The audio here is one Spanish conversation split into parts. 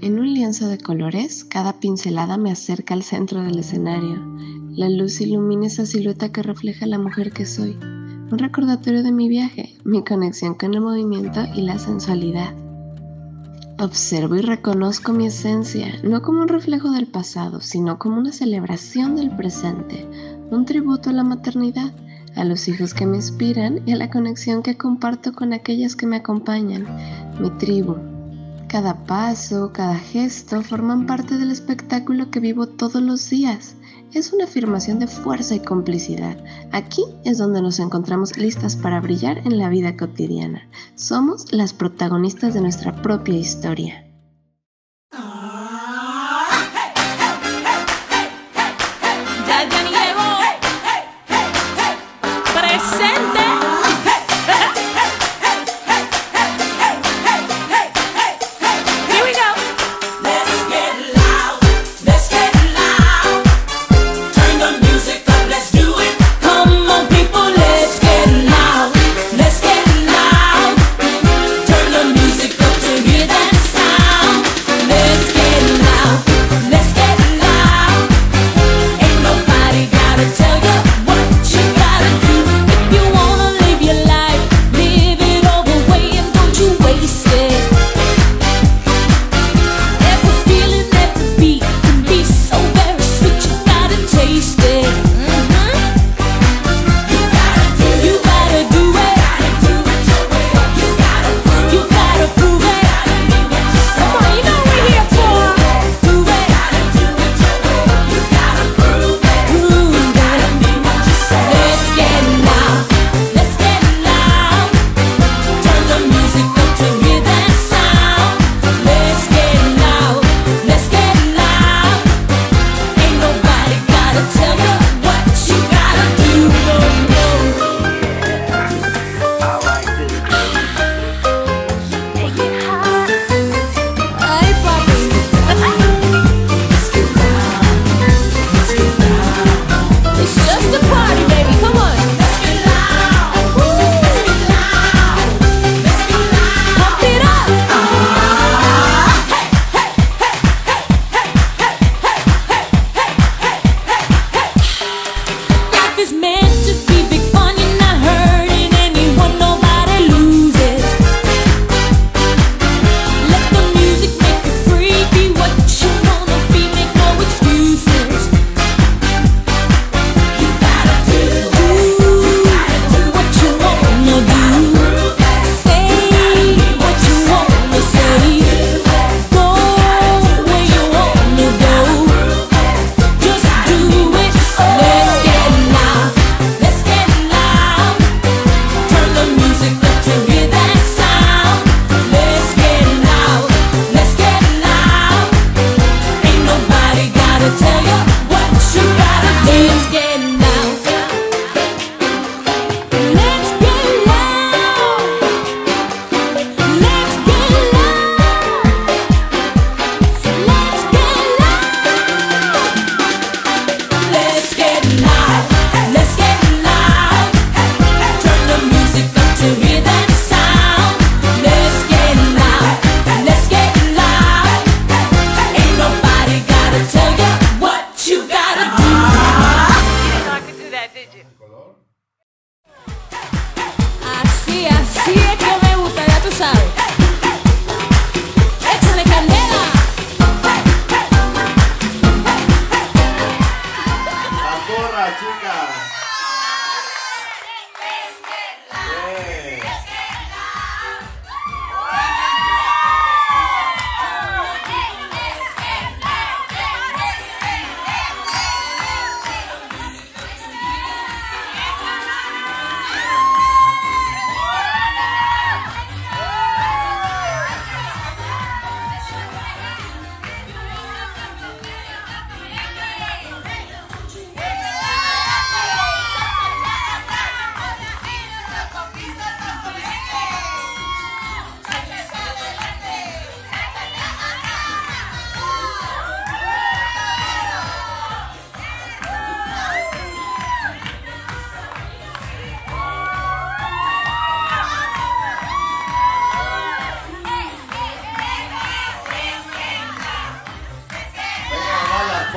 En un lienzo de colores, cada pincelada me acerca al centro del escenario. La luz ilumina esa silueta que refleja la mujer que soy. Un recordatorio de mi viaje, mi conexión con el movimiento y la sensualidad. Observo y reconozco mi esencia, no como un reflejo del pasado, sino como una celebración del presente, un tributo a la maternidad, a los hijos que me inspiran y a la conexión que comparto con aquellas que me acompañan, mi tribu, cada paso, cada gesto forman parte del espectáculo que vivo todos los días. Es una afirmación de fuerza y complicidad. Aquí es donde nos encontramos listas para brillar en la vida cotidiana. Somos las protagonistas de nuestra propia historia. just a party. Así es que me gusta, ya tú sabes.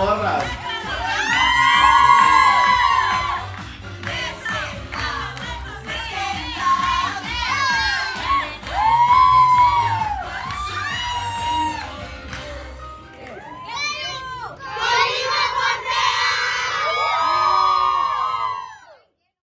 Bora, Brás.